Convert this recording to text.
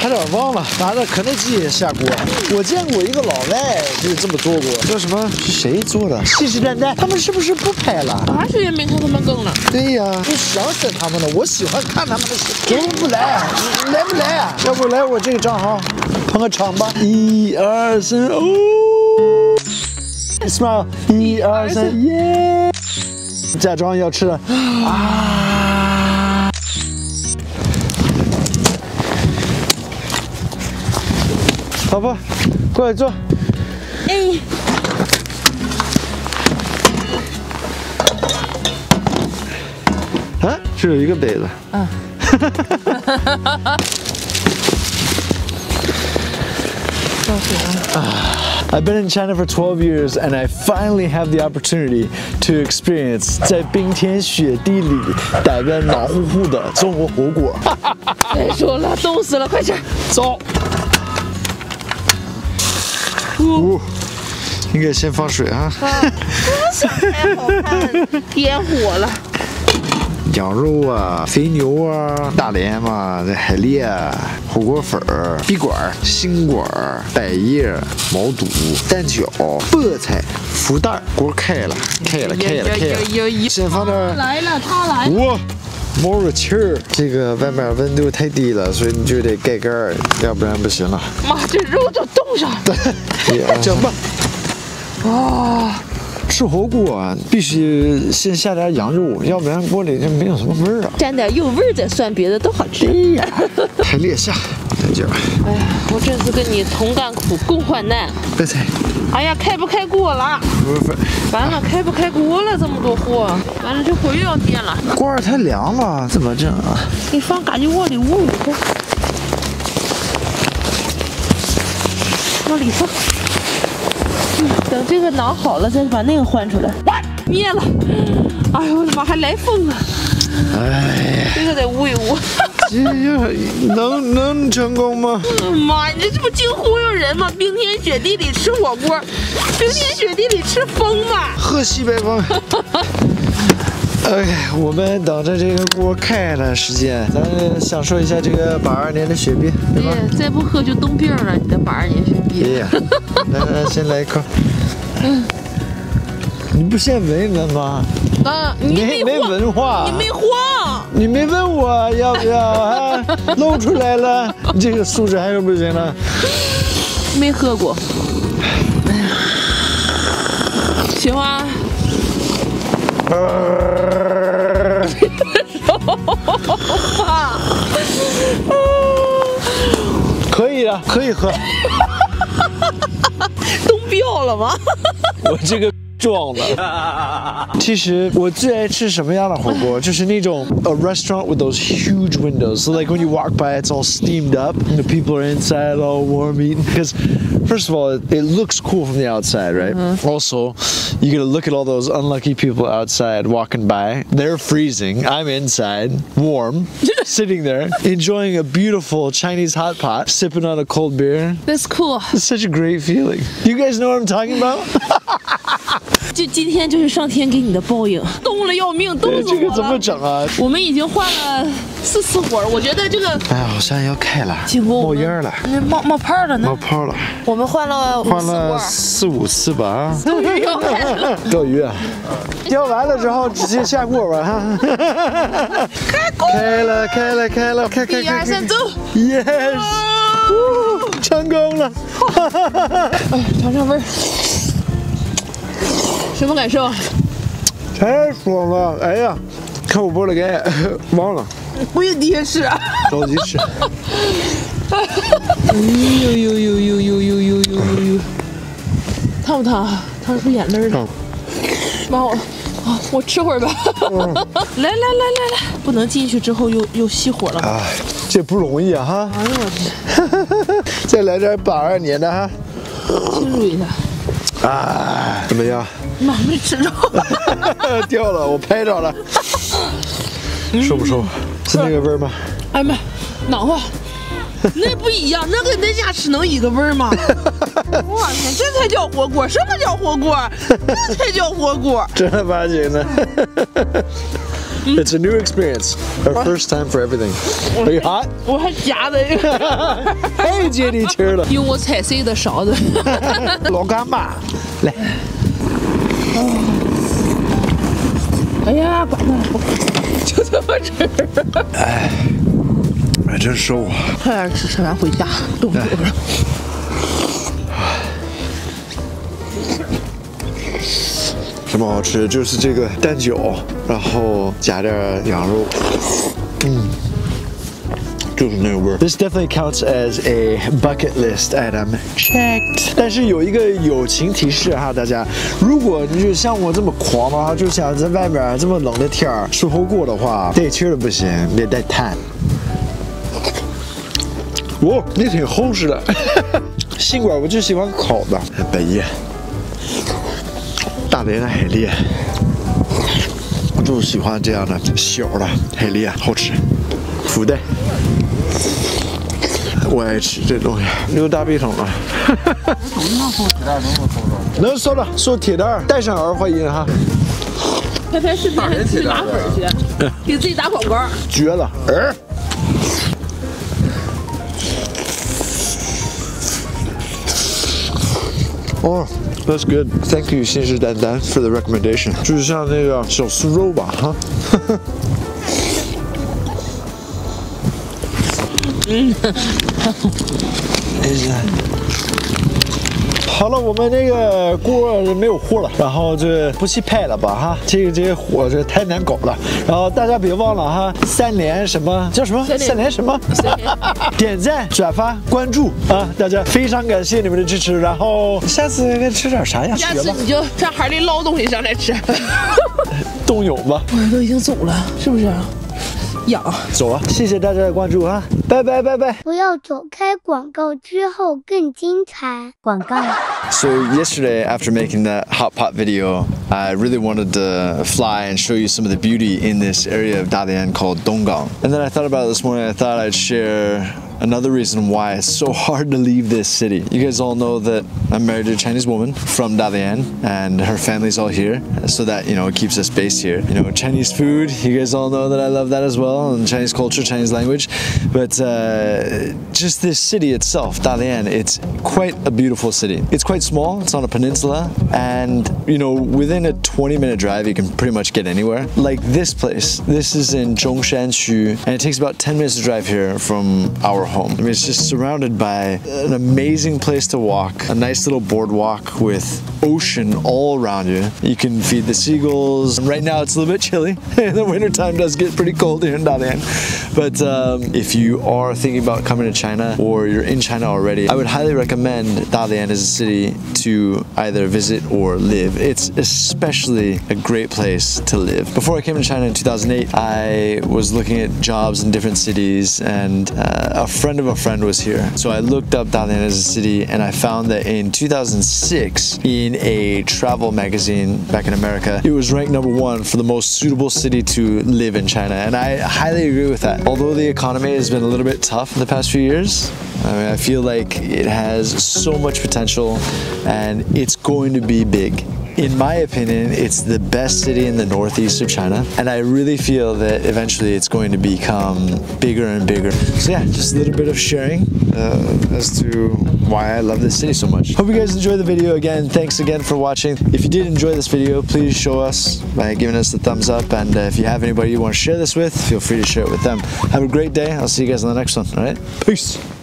差点忘了，拿着肯德基下锅。我见过一个老外就是这么做过，叫什么？是谁做的？信誓旦旦，他们是不是不拍了？啥时间没看他们更了？对呀，我想死他们了。我喜欢看他们的视频。怎么不来？来不来啊？要不来我这个账号捧个场吧？一二三，哦，smile，一二三，耶！假装要吃了啊！老婆，过来坐。哎，啊，这有一个杯子。嗯。I've been in China for 12 years and I finally have the opportunity to experience 在冰天雪地里打个暖乎乎的中国火锅。别说了，冻死了，快吃！走。呜，应该先放水啊。太好看，点火了。羊肉啊，肥牛啊，大连嘛，这海蛎啊，火锅粉儿、碧管儿、心管儿、百叶、毛肚、蛋饺、菠菜、福袋，锅开了，开了，开了，开了。先放点儿。来了，他来了。哇，冒着气儿！这个外面温度太低了，所以你就得盖盖儿，要不然不行了。妈，这肉都冻上了。整吧。啊，吃火锅啊，必须先下点羊肉，要不然锅里就没有什么味儿啊。沾点肉味儿再算别的都好吃。哎呀，海蛎下，再叫。哎呀，我这次跟你同甘苦，共患难。白菜，哎呀，开不开锅了？完了，开不开锅了？这么多货，完了这火又要电了。锅儿太凉了，怎么整啊？你放嘎叽窝里捂捂，快！往里放。嗯，等这个囊好了，再把那个换出来。灭了！哎呦我的妈，还来风啊！哎呀，这个得捂一捂。这能能成功吗？妈呀，你这不净忽悠人吗？冰天雪地里吃火锅，冰天雪地里吃风嘛。喝西北风。哎，我们等着这个锅开了时间，咱享受一下这个八二年的雪碧，对吧？再不喝就冻病了，你的八二年雪碧。哎呀，来来，先来一口。嗯，你不先闻一闻吗？没没文化，你没晃，你没问我要不要啊？露出来了，你这个素质还是不行了。没喝过。哎呀，行吗？可以啊，可以喝。冻标了吗？我这个壮的。其实我最爱吃什么样的火锅？就是那种 a restaurant with those huge windows. So like when you walk by, it's all steamed up. and The people are inside, all warm eating. Because first of all, it, it looks cool from the outside, right? Also, you gotta look at all those unlucky people outside walking by. They're freezing. I'm inside, warm, sitting there, enjoying a beautiful Chinese hot pot, sipping on a cold beer. That's cool. It's such a great feeling. You guys know what I'm talking about? 就今天就是上天给你的报应，冻了要命，冻死我了。这个怎么整啊？我们已经换了四次火，我觉得这个哎呀，好像要开了，几乎冒烟儿了，冒冒泡了呢。冒泡了，我们换了换了四五次吧啊！终于要开了，钓鱼啊！钓完了之后直接下锅吧哈！开锅！开了，开了，开了，开开开！一二三，走！Yes，成功了！哎，尝尝味儿，什么感受？太爽了！哎呀，看我拨了盖，忘了，我也第一次啊！着急吃。呦呦呦呦呦呦呦呦呦呦！烫不烫？烫出眼泪了。妈，我啊，我吃会儿吧。来来来来来，不能进去之后又又熄火了。哎，这不容易啊哈！哎呦我天！再来点八二年的哈。庆祝一下。啊，怎么样？妈，没吃着。掉了，我拍着了。舒不舒服？是那个味儿吗？哎妈，暖和。那不一样，那跟那家吃能一个味儿吗？我天，这才叫火锅！什么叫火锅？那才叫火锅！正儿八经的。It's a new experience. Our first time for everything. Are you hot? 我还夹的，太接地气儿了。用我踩碎的勺子。老干妈，来，哎呀，管他，就这么吃。哎，还真瘦啊！快点吃，吃完回家冻死了。什么好吃？就是这个蛋饺，然后加点羊肉，嗯，就是那个味儿。This definitely counts as a bucket list item. Checked. 但是有一个友情提示哈，大家，如果你就像我这么狂的话，就想在外面这么冷的天儿吃火锅的话，带气儿的不行，得带碳。哇，你挺厚实的。杏管我就喜欢烤的，百叶。大连的海蛎，我就喜欢这样的小的海蛎，好吃。福袋，我爱吃这东西。溜大笔筒了，能收了，收铁蛋，带上儿欢迎哈。拍拍视频还去拿粉去，给自己打广告。绝了，儿。哦。That's good. Thank you，信誓旦旦 for the recommendation。就是像那个小酥肉吧，哈。嗯。好了，我们那个锅没有货了，然后就不去拍了吧哈。这个这个火这太难搞了。然后大家别忘了哈，三连什么叫什么？三连什么？点赞、转发、关注啊！大家非常感谢你们的支持。然后下次该吃点啥呀？下次你就上海里捞东西上来吃。冻泳吧。我都已经走了，是不是？痒。走啊！谢谢大家的关注啊！拜拜拜拜！不要走开，广告之后更精彩。广告。So yesterday, after making that hot pot video, I really wanted to fly and show you some of the beauty in this area of Dalian called Donggang. And then I thought about it this morning. I thought I'd share another reason why it's so hard to leave this city. You guys all know that I'm married to a Chinese woman from Dalian and her family's all here so that, you know, it keeps us based here. You know, Chinese food, you guys all know that I love that as well and Chinese culture, Chinese language. But uh, just this city itself, Dalian, it's quite a beautiful city. It's quite small, it's on a peninsula and, you know, within a 20 minute drive, you can pretty much get anywhere. Like this place, this is in Zhongshan Xu and it takes about 10 minutes to drive here from our home. I mean, it's just surrounded by an amazing place to walk, a nice little boardwalk with ocean all around you. You can feed the seagulls. Right now it's a little bit chilly. The wintertime does get pretty cold here in Dalian. But um, if you are thinking about coming to China or you're in China already, I would highly recommend Dalian as a city to either visit or live. It's especially a great place to live. Before I came to China in 2008, I was looking at jobs in different cities and uh, a friend of a friend was here. So I looked up Dalian as a city and I found that in 2006 in a travel magazine back in America, it was ranked number one for the most suitable city to live in China. And I highly agree with that. Although the economy has been a little bit tough in the past few years, I mean, I feel like it has so much potential and it's going to be big. In my opinion, it's the best city in the northeast of China, and I really feel that eventually it's going to become bigger and bigger. So yeah, just a little bit of sharing uh, as to why I love this city so much. Hope you guys enjoyed the video again. Thanks again for watching. If you did enjoy this video, please show us by giving us the thumbs up, and uh, if you have anybody you want to share this with, feel free to share it with them. Have a great day. I'll see you guys on the next one. All right, peace.